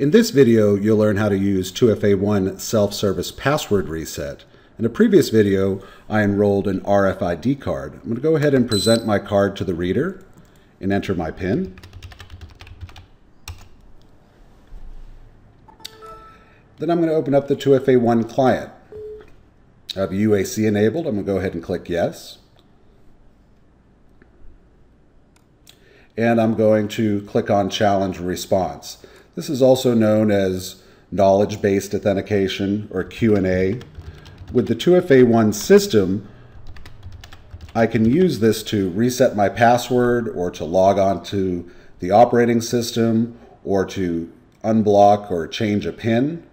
In this video, you'll learn how to use 2FA ONE self-service password reset. In a previous video, I enrolled an RFID card. I'm going to go ahead and present my card to the reader and enter my PIN. Then I'm going to open up the 2FA ONE client. I have UAC enabled. I'm going to go ahead and click yes. And I'm going to click on challenge response. This is also known as knowledge-based authentication or Q&A. With the 2FA ONE system, I can use this to reset my password or to log on to the operating system or to unblock or change a PIN.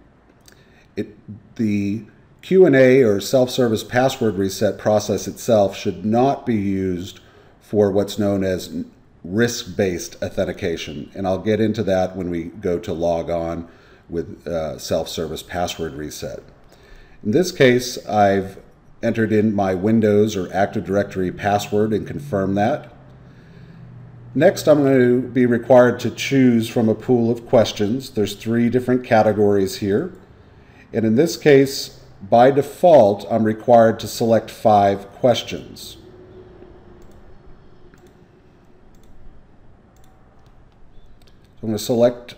It, the Q&A or self-service password reset process itself should not be used for what's known as risk-based authentication. And I'll get into that when we go to log on with uh, self-service password reset. In this case, I've entered in my Windows or Active Directory password and confirm that. Next, I'm going to be required to choose from a pool of questions. There's three different categories here. And in this case, by default, I'm required to select five questions. So I'm going to select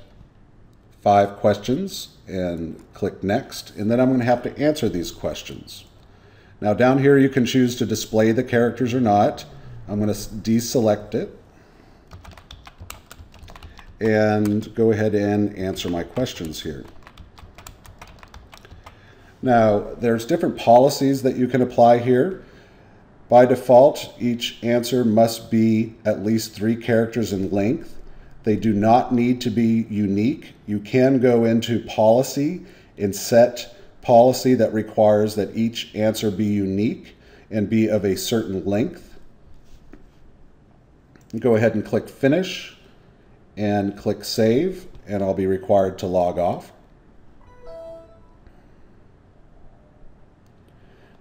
five questions and click next, and then I'm going to have to answer these questions. Now down here you can choose to display the characters or not. I'm going to deselect it and go ahead and answer my questions here. Now there's different policies that you can apply here. By default, each answer must be at least three characters in length. They do not need to be unique. You can go into policy and set policy that requires that each answer be unique and be of a certain length. Go ahead and click finish and click save and I'll be required to log off.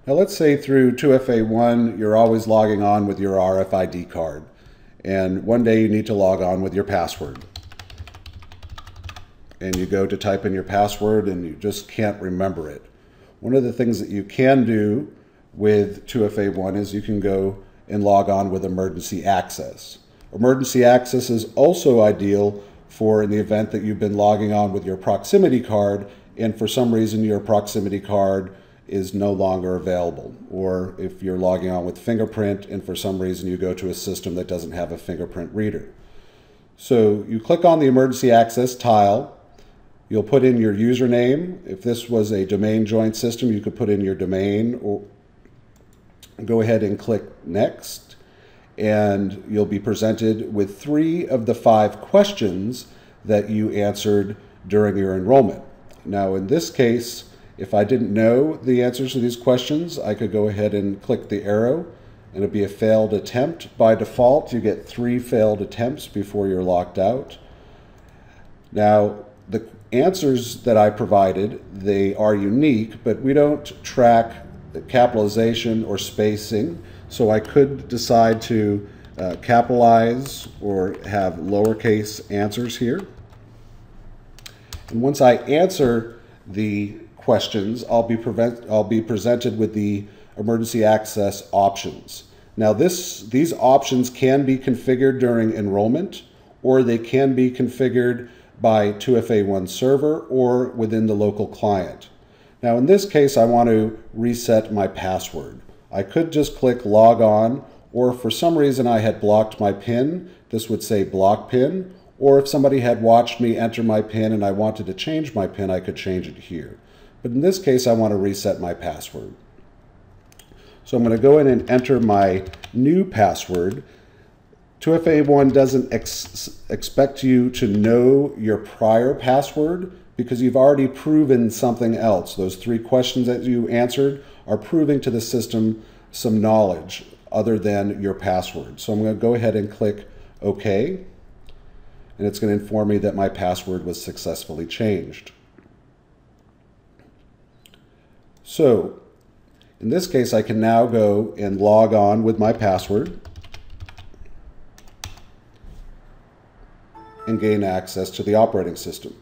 Now let's say through 2FA ONE you're always logging on with your RFID card and one day you need to log on with your password. And you go to type in your password and you just can't remember it. One of the things that you can do with 2FA ONE is you can go and log on with emergency access. Emergency access is also ideal for in the event that you've been logging on with your proximity card and for some reason your proximity card is no longer available. Or if you're logging on with fingerprint and for some reason you go to a system that doesn't have a fingerprint reader. So you click on the emergency access tile. You'll put in your username. If this was a domain joined system, you could put in your domain or go ahead and click next. And you'll be presented with three of the five questions that you answered during your enrollment. Now, in this case, if I didn't know the answers to these questions, I could go ahead and click the arrow and it'd be a failed attempt. By default, you get three failed attempts before you're locked out. Now, the answers that I provided, they are unique, but we don't track the capitalization or spacing. So I could decide to uh, capitalize or have lowercase answers here. And once I answer the questions, I'll be, prevent, I'll be presented with the emergency access options. Now this, these options can be configured during enrollment or they can be configured by 2FA ONE server or within the local client. Now in this case, I want to reset my password. I could just click log on or if for some reason I had blocked my PIN, this would say block PIN, or if somebody had watched me enter my PIN and I wanted to change my PIN, I could change it here. But in this case, I want to reset my password. So I'm going to go in and enter my new password. 2FA ONE doesn't ex expect you to know your prior password because you've already proven something else. Those three questions that you answered are proving to the system some knowledge other than your password. So I'm going to go ahead and click OK. And it's going to inform me that my password was successfully changed. So in this case, I can now go and log on with my password and gain access to the operating system.